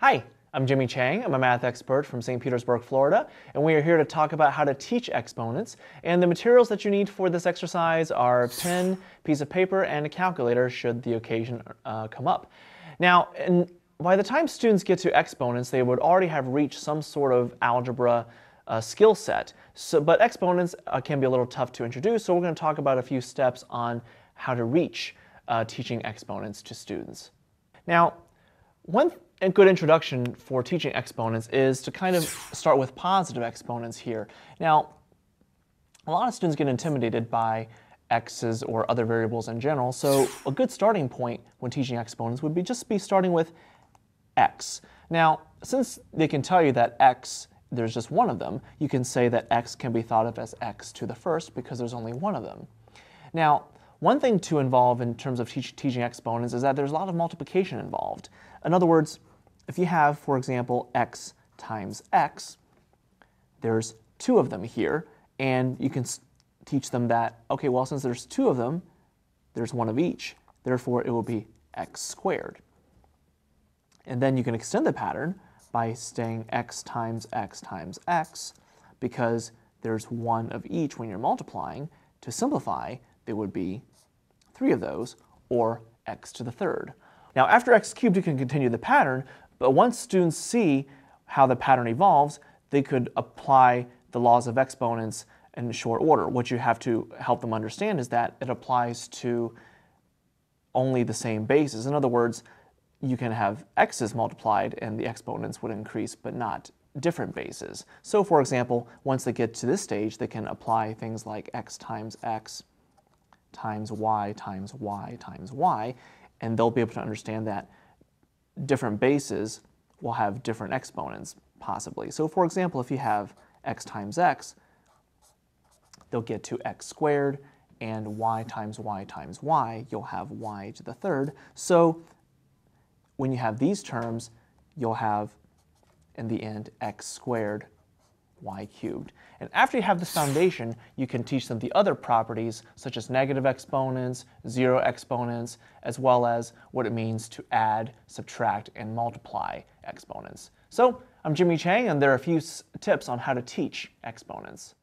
Hi, I'm Jimmy Chang. I'm a math expert from St. Petersburg, Florida, and we are here to talk about how to teach exponents. And the materials that you need for this exercise are a pen, piece of paper, and a calculator should the occasion uh, come up. Now, by the time students get to exponents, they would already have reached some sort of algebra uh, skill set. So, but exponents uh, can be a little tough to introduce, so we're going to talk about a few steps on how to reach uh, teaching exponents to students. Now, one good introduction for teaching exponents is to kind of start with positive exponents here. Now, a lot of students get intimidated by x's or other variables in general, so a good starting point when teaching exponents would be just be starting with x. Now, since they can tell you that x, there's just one of them, you can say that x can be thought of as x to the first because there's only one of them. Now, one thing to involve in terms of teach, teaching exponents is that there's a lot of multiplication involved. In other words, if you have, for example, x times x, there's two of them here, and you can teach them that, okay, well, since there's two of them, there's one of each. Therefore, it will be x squared. And then you can extend the pattern by saying x times x times x, because there's one of each when you're multiplying. To simplify, there would be three of those, or x to the third. Now, after x cubed, you can continue the pattern, but once students see how the pattern evolves, they could apply the laws of exponents in short order. What you have to help them understand is that it applies to only the same bases. In other words, you can have x's multiplied and the exponents would increase, but not different bases. So for example, once they get to this stage, they can apply things like x times x times y times y times y, and they'll be able to understand that different bases will have different exponents, possibly. So for example, if you have x times x, they'll get to x squared, and y times y times y, you'll have y to the third. So when you have these terms, you'll have, in the end, x squared y cubed. And after you have this foundation, you can teach them the other properties such as negative exponents, zero exponents, as well as what it means to add, subtract, and multiply exponents. So I'm Jimmy Chang, and there are a few tips on how to teach exponents.